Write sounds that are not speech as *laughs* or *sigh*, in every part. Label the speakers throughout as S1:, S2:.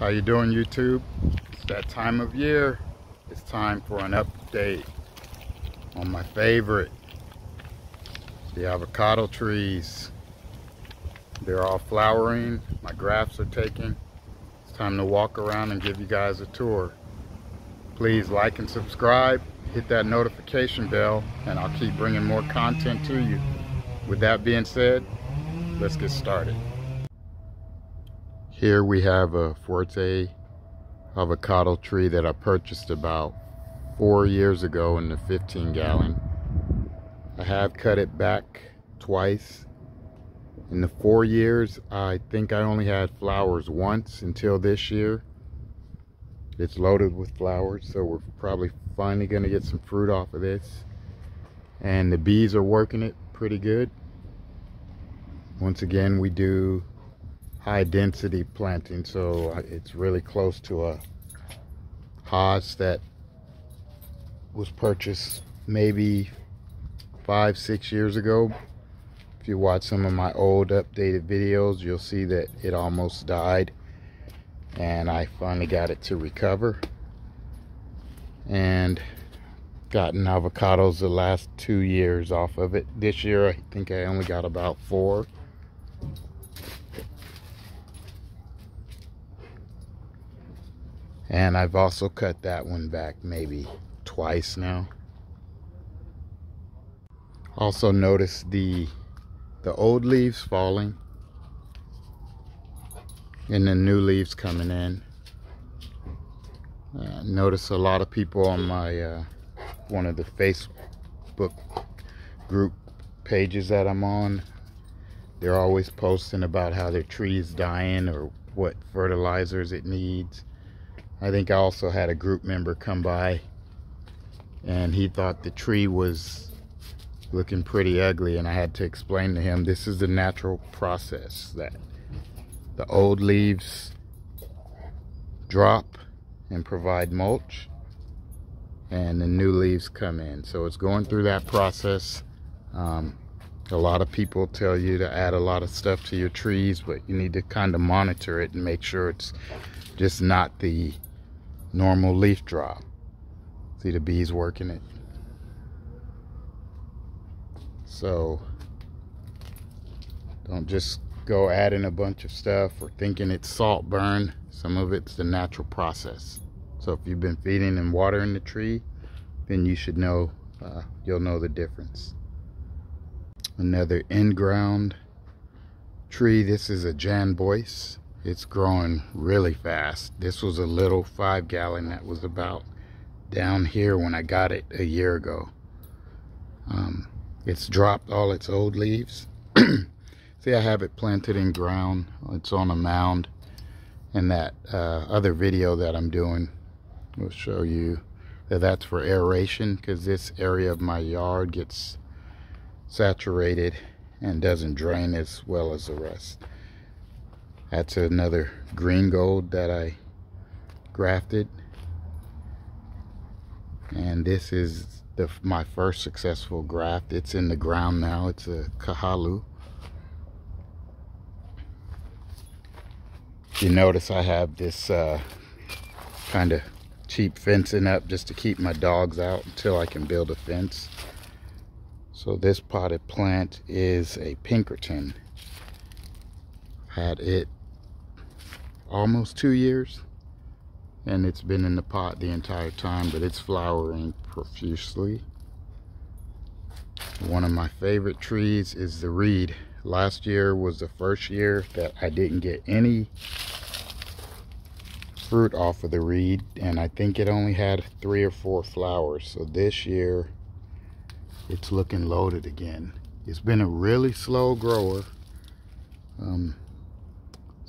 S1: How you doing YouTube? It's that time of year. It's time for an update on my favorite, the avocado trees. They're all flowering. My grafts are taking. It's time to walk around and give you guys a tour. Please like and subscribe. Hit that notification bell and I'll keep bringing more content to you. With that being said, let's get started. Here we have a Fuerte avocado tree that I purchased about four years ago in the 15 gallon. I have cut it back twice. In the four years, I think I only had flowers once until this year. It's loaded with flowers, so we're probably finally gonna get some fruit off of this. And the bees are working it pretty good. Once again, we do high density planting so it's really close to a Hass that was purchased maybe five six years ago. If you watch some of my old updated videos you'll see that it almost died and I finally got it to recover and gotten avocados the last two years off of it. This year I think I only got about four And I've also cut that one back maybe twice now. Also notice the the old leaves falling and the new leaves coming in. Uh, notice a lot of people on my uh, one of the Facebook group pages that I'm on. They're always posting about how their tree is dying or what fertilizers it needs. I think I also had a group member come by and he thought the tree was looking pretty ugly and I had to explain to him this is the natural process that the old leaves drop and provide mulch and the new leaves come in. So it's going through that process. Um, a lot of people tell you to add a lot of stuff to your trees but you need to kind of monitor it and make sure it's just not the normal leaf drop. See the bees working it. So don't just go adding a bunch of stuff or thinking it's salt burn. Some of it's the natural process. So if you've been feeding and watering the tree, then you should know, uh, you'll know the difference. Another in-ground tree. This is a Jan Boyce it's growing really fast. This was a little five gallon that was about down here when I got it a year ago. Um, it's dropped all its old leaves. *clears throat* See, I have it planted in ground. It's on a mound. And that uh, other video that I'm doing will show you that that's for aeration because this area of my yard gets saturated and doesn't drain as well as the rest. That's another green gold that I grafted. And this is the, my first successful graft. It's in the ground now. It's a Kahaluu. You notice I have this uh, kind of cheap fencing up just to keep my dogs out until I can build a fence. So this potted plant is a Pinkerton. Had it almost two years and it's been in the pot the entire time but it's flowering profusely. One of my favorite trees is the reed. Last year was the first year that I didn't get any fruit off of the reed and I think it only had three or four flowers. So this year it's looking loaded again. It's been a really slow grower. Um,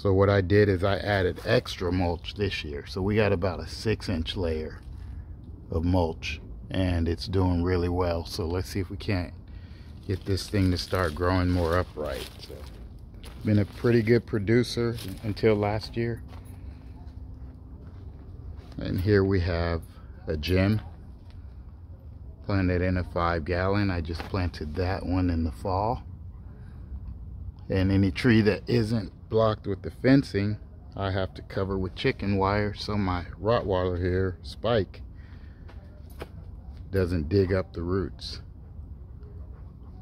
S1: so what I did is I added extra mulch this year. So we got about a six inch layer of mulch and it's doing really well. So let's see if we can't get this thing to start growing more upright. So been a pretty good producer until last year. And here we have a gem planted in a five gallon. I just planted that one in the fall. And any tree that isn't blocked with the fencing I have to cover with chicken wire so my Rottweiler here, Spike, doesn't dig up the roots.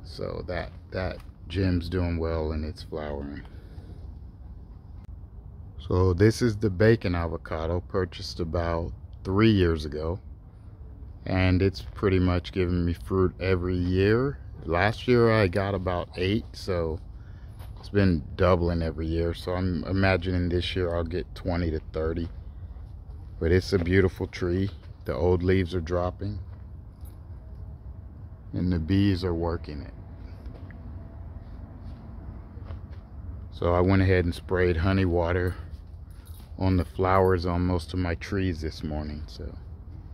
S1: So that, that gem's doing well and it's flowering. So this is the bacon avocado purchased about three years ago. And it's pretty much giving me fruit every year. Last year I got about eight, so it's been doubling every year. So I'm imagining this year I'll get 20 to 30. But it's a beautiful tree. The old leaves are dropping. And the bees are working it. So I went ahead and sprayed honey water on the flowers on most of my trees this morning. So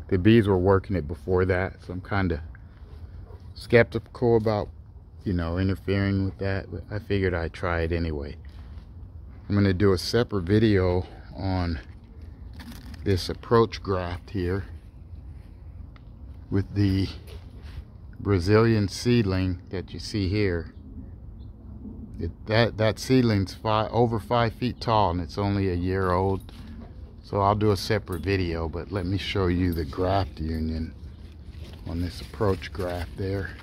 S1: the bees were working it before that. So I'm kind of skeptical about, you know, interfering with that. But I figured I'd try it anyway. I'm going to do a separate video on this approach graft here with the Brazilian seedling that you see here. It, that that seedling's five, over five feet tall and it's only a year old so I'll do a separate video but let me show you the graft union on this approach graft there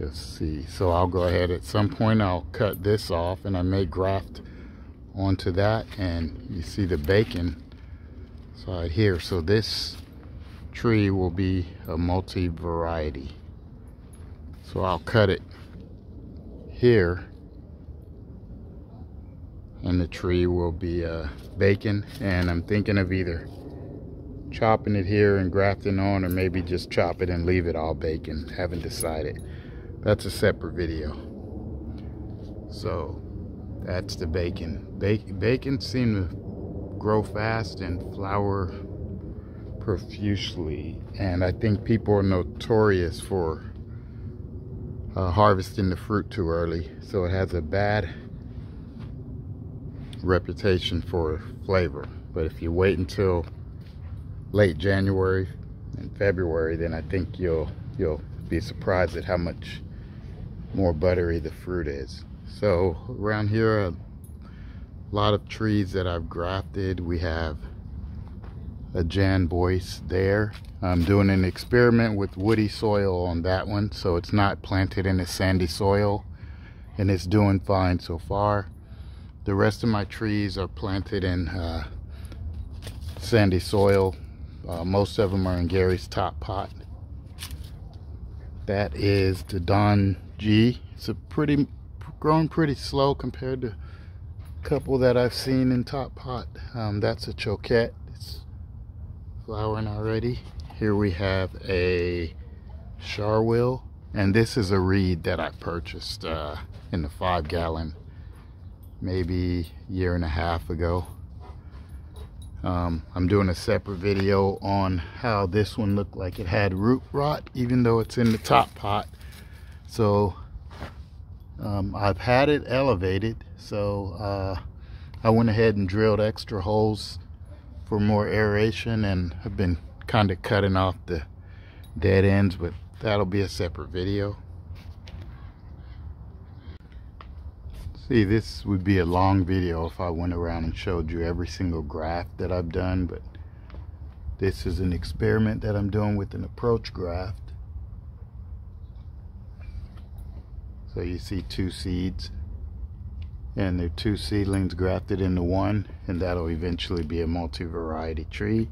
S1: let's see. So I'll go ahead. At some point I'll cut this off and I may graft onto that and you see the bacon side here. So this tree will be a multi-variety. So I'll cut it here and the tree will be uh, bacon. And I'm thinking of either chopping it here and grafting on or maybe just chop it and leave it all bacon. Haven't decided that's a separate video so that's the bacon bacon, bacon seem to grow fast and flower profusely and I think people are notorious for uh, harvesting the fruit too early. So it has a bad reputation for flavor. But if you wait until late January and February, then I think you'll you'll be surprised at how much more buttery the fruit is. So around here, a lot of trees that I've grafted. We have a Jan Boyce there. I'm doing an experiment with woody soil on that one, so it's not planted in a sandy soil, and it's doing fine so far. The rest of my trees are planted in uh, sandy soil. Uh, most of them are in Gary's top pot. That is the Don G. It's a pretty, growing pretty slow compared to a couple that I've seen in top pot. Um, that's a Choquette It's flowering already. Here we have a Sharwil, and this is a reed that I purchased uh, in the five gallon maybe year and a half ago. Um, I'm doing a separate video on how this one looked like it had root rot even though it's in the top pot. So um, I've had it elevated so uh, I went ahead and drilled extra holes for more aeration and I've been kind of cutting off the dead ends but that'll be a separate video. See this would be a long video if I went around and showed you every single graft that I've done but this is an experiment that I'm doing with an approach graft so you see two seeds and they're two seedlings grafted into one and that'll eventually be a multi-variety tree.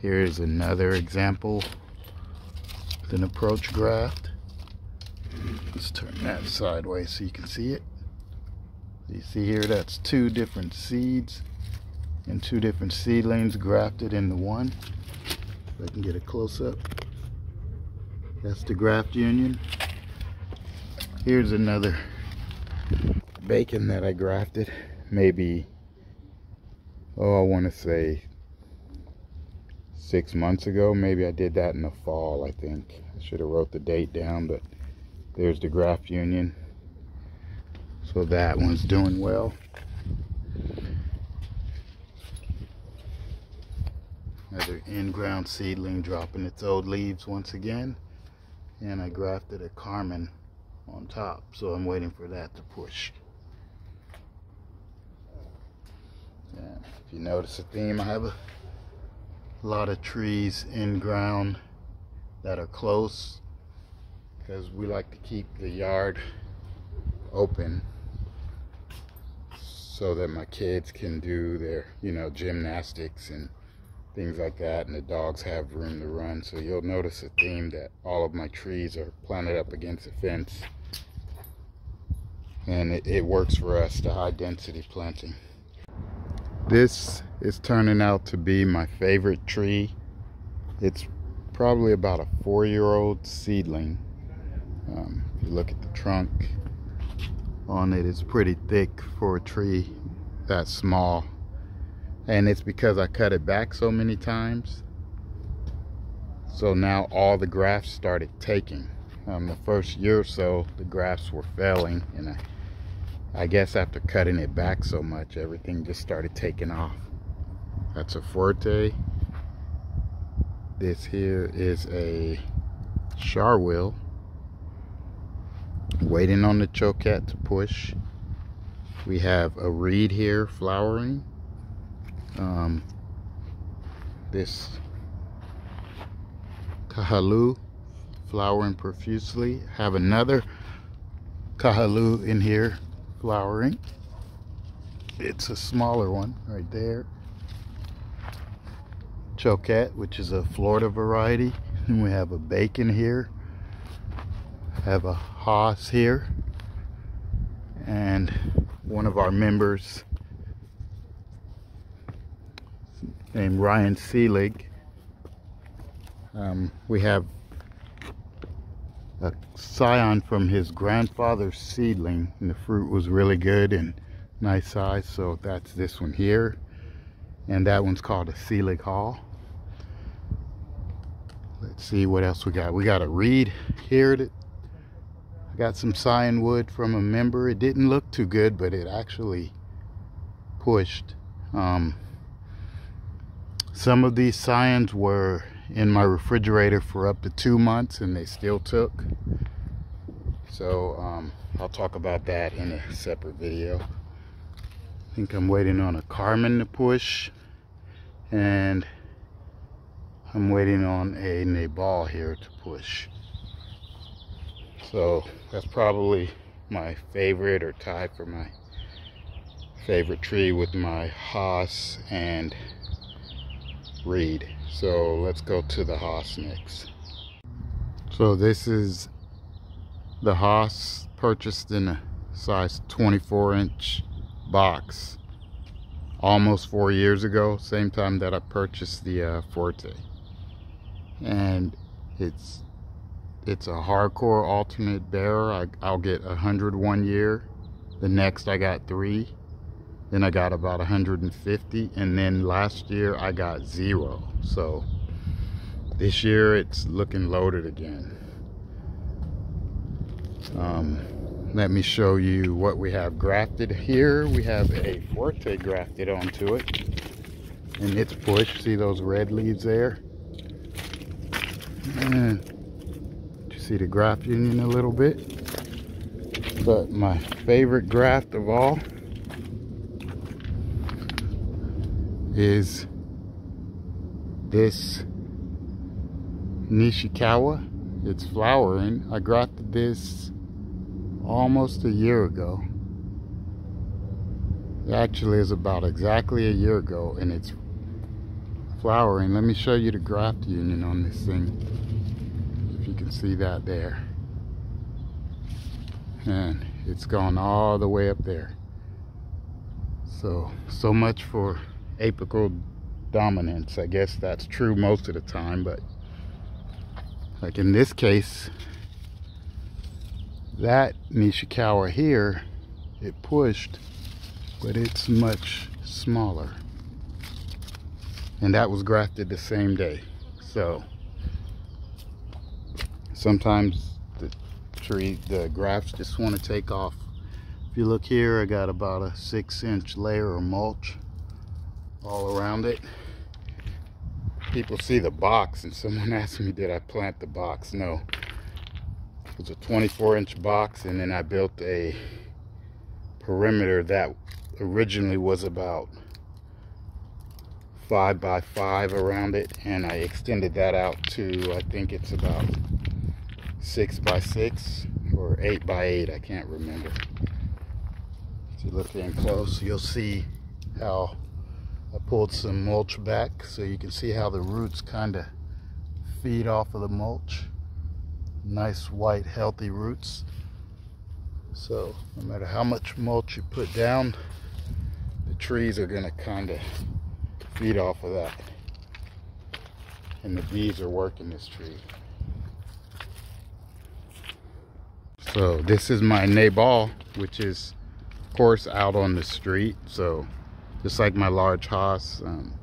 S1: Here's another example with an approach graft. Let's turn that sideways so you can see it. You see here that's two different seeds and two different seedlings grafted into one. If I can get a close-up. That's the graft union here's another bacon that I grafted. Maybe oh I want to say six months ago. Maybe I did that in the fall I think. I should have wrote the date down but there's the graft union. So that one's doing well. Another in-ground seedling dropping its old leaves once again. And I grafted a Carmen on top. So I'm waiting for that to push. Yeah. If you notice a theme, I have a lot of trees in ground that are close because we like to keep the yard open so that my kids can do their, you know, gymnastics and things like that and the dogs have room to run. So you'll notice a theme that all of my trees are planted up against the fence. And it, it works for us the high density planting. This is turning out to be my favorite tree. It's probably about a four-year-old seedling. Um, if you look at the trunk on it it's pretty thick for a tree that small and it's because I cut it back so many times. So now all the grafts started taking. Um, the first year or so the grafts were failing and I, I guess after cutting it back so much everything just started taking off. That's a Fuerte. This here is a sharwil waiting on the choquette to push. We have a reed here flowering um, this kahaluu flowering profusely. Have another kahaluu in here flowering. It's a smaller one right there. Choquette which is a Florida variety. And *laughs* we have a bacon here. Have a hass here. And one of our members named Ryan Seelig. Um, we have a scion from his grandfather's seedling and the fruit was really good and nice size so that's this one here and that one's called a Seelig Hall. Let's see what else we got. We got a reed here that I got some scion wood from a member. It didn't look too good, but it actually pushed. Um, some of these scions were in my refrigerator for up to two months and they still took. So um, I'll talk about that in a separate video. I think I'm waiting on a Carmen to push and I'm waiting on a Nabal here to push. So that's probably my favorite or tie for my favorite tree with my Hass and reed. So let's go to the Hass next. So this is the Hass purchased in a size 24 inch box almost four years ago same time that I purchased the uh, Fuerte and it's it's a hardcore alternate bearer I, I'll get 101 year the next I got three then I got about 150 and then last year I got zero. So this year it's looking loaded again. Um, let me show you what we have grafted here. We have a Fuerte grafted onto it and it's pushed. See those red leaves there? And you see the graft union a little bit? But my favorite graft of all is this Nishikawa. It's flowering. I grafted this almost a year ago. It actually is about exactly a year ago and it's flowering. Let me show you the graft union on this thing. If you can see that there. And it's gone all the way up there. So, so much for apical dominance. I guess that's true most of the time, but like in this case, that Nishikawa here, it pushed, but it's much smaller. And that was grafted the same day. So sometimes the tree, the grafts just want to take off. If you look here, I got about a six inch layer of mulch all around it. People see the box and someone *laughs* asked me, did I plant the box? No. It was a 24 inch box and then I built a perimeter that originally was about five by five around it and I extended that out to I think it's about six by six or eight by eight I can't remember if you look in close you'll see how I pulled some mulch back so you can see how the roots kind of feed off of the mulch nice white healthy roots so no matter how much mulch you put down the trees are going to kind of feed off of that. And the bees are working this tree. So this is my nabal, which is of course out on the street. So just like my large house, um,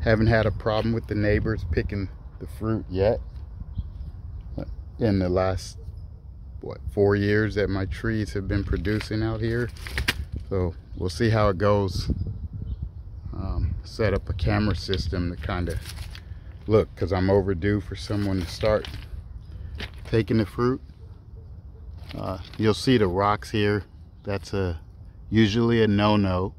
S1: haven't had a problem with the neighbors picking the fruit yet. In the last, what, four years that my trees have been producing out here. So we'll see how it goes um, set up a camera system to kind of look because I'm overdue for someone to start taking the fruit. Uh, you'll see the rocks here. That's a usually a no-no.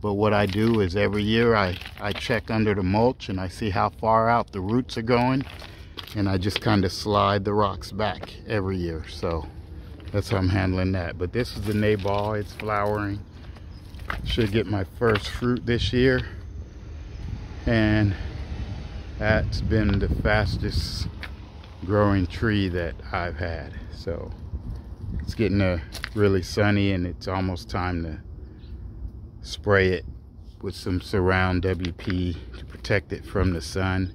S1: But what I do is every year I, I check under the mulch and I see how far out the roots are going. And I just kind of slide the rocks back every year. So that's how I'm handling that. But this is the nabal. It's flowering should get my first fruit this year and that's been the fastest growing tree that I've had so it's getting a really sunny and it's almost time to spray it with some surround WP to protect it from the sun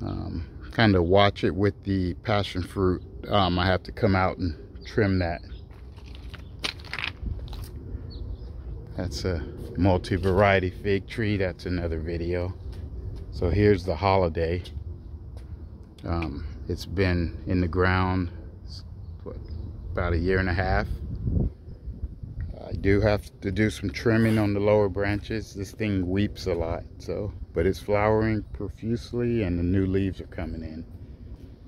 S1: um, kind of watch it with the passion fruit um, I have to come out and trim that That's a multi-variety fig tree. That's another video. So here's the holiday. Um, it's been in the ground what, about a year and a half. Do have to do some trimming on the lower branches. This thing weeps a lot, so but it's flowering profusely and the new leaves are coming in.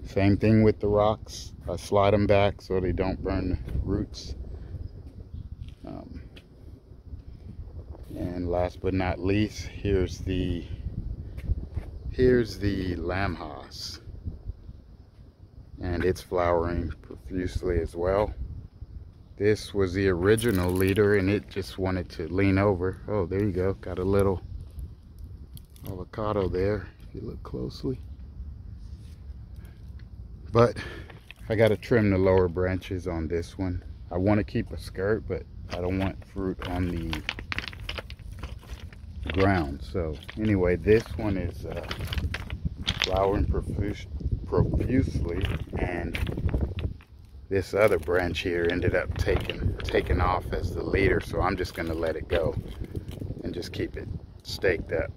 S1: Same thing with the rocks. I slide them back so they don't burn the roots. Um, and last but not least here's the here's the lamb hass and it's flowering profusely as well this was the original leader and it just wanted to lean over. Oh there you go. Got a little avocado there if you look closely. But I got to trim the lower branches on this one. I want to keep a skirt but I don't want fruit on the ground. So anyway, this one is uh, flowering profuse profusely and this other branch here ended up taking taking off as the leader so I'm just gonna let it go and just keep it staked up.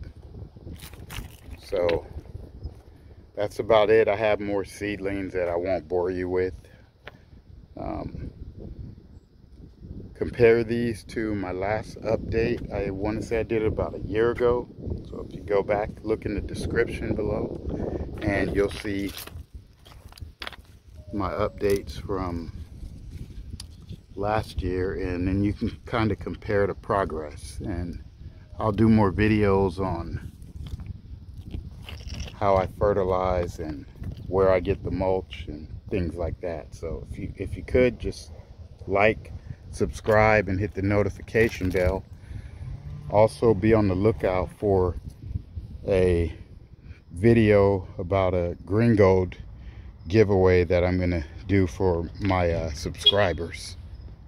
S1: So that's about it. I have more seedlings that I won't bore you with. Um, compare these to my last update. I want to say I did it about a year ago. So if you go back look in the description below and you'll see my updates from last year and then you can kind of compare the progress and I'll do more videos on how I fertilize and where I get the mulch and things like that so if you if you could just like subscribe and hit the notification bell. Also be on the lookout for a video about a green gold giveaway that I'm going to do for my uh, subscribers.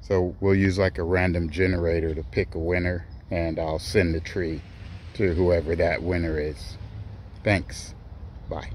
S1: So we'll use like a random generator to pick a winner and I'll send the tree to whoever that winner is. Thanks. Bye.